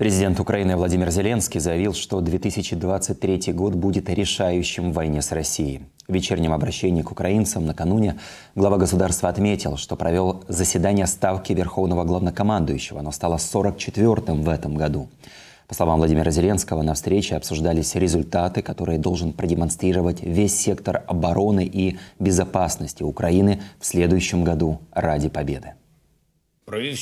Президент Украины Владимир Зеленский заявил, что 2023 год будет решающим в войне с Россией. В вечернем обращении к украинцам накануне глава государства отметил, что провел заседание Ставки Верховного Главнокомандующего. Оно стало 44-м в этом году. По словам Владимира Зеленского, на встрече обсуждались результаты, которые должен продемонстрировать весь сектор обороны и безопасности Украины в следующем году ради победы. Провел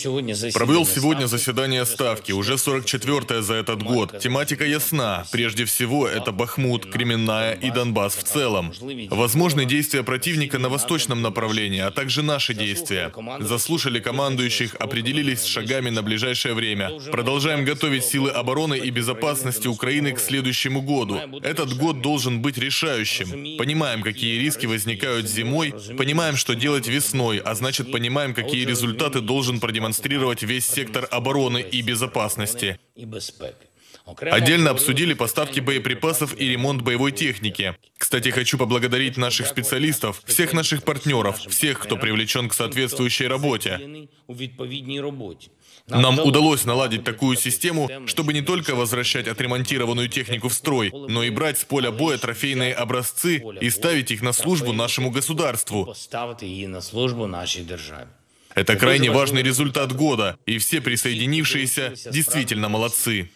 сегодня заседание Ставки, уже 44-е за этот год. Тематика ясна. Прежде всего, это Бахмут, Кременная и Донбасс в целом. Возможны действия противника на восточном направлении, а также наши действия. Заслушали командующих, определились с шагами на ближайшее время. Продолжаем готовить силы обороны и безопасности Украины к следующему году. Этот год должен быть решающим. Понимаем, какие риски возникают зимой, понимаем, что делать весной, а значит понимаем, какие результаты должен продемонстрировать весь сектор обороны и безопасности. Отдельно обсудили поставки боеприпасов и ремонт боевой техники. Кстати, хочу поблагодарить наших специалистов, всех наших партнеров, всех, кто привлечен к соответствующей работе. Нам удалось наладить такую систему, чтобы не только возвращать отремонтированную технику в строй, но и брать с поля боя трофейные образцы и ставить их на службу нашему государству. Это крайне важный результат года, и все присоединившиеся действительно молодцы.